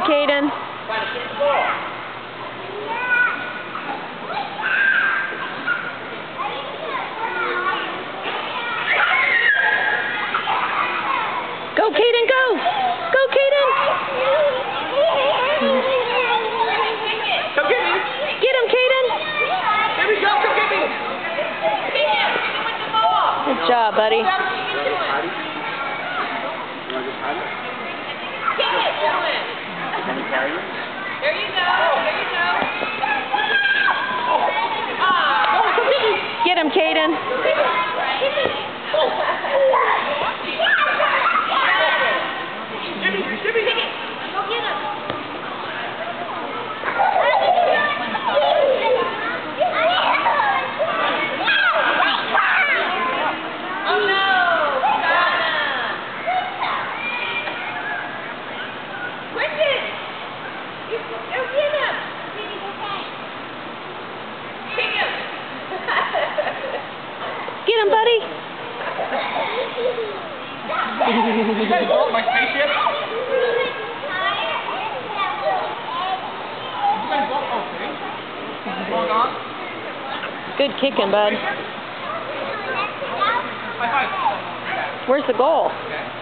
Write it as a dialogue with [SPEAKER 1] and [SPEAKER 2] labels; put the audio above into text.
[SPEAKER 1] on, Caden. Go, Caden,
[SPEAKER 2] go! Go, Caden!
[SPEAKER 1] Good job, buddy.
[SPEAKER 3] There you go. There you go.
[SPEAKER 1] Get him, Caden.
[SPEAKER 2] Jimmy, Jimmy.
[SPEAKER 3] Go get him. Oh no! Donna! Quentin! You, go get him! Kick him!
[SPEAKER 1] Get him, buddy.
[SPEAKER 2] You guys broke my spaceship. You guys broke okay. Log on.
[SPEAKER 1] Good kicking, bud.
[SPEAKER 2] High five.
[SPEAKER 1] Where's the goal?
[SPEAKER 2] Kate,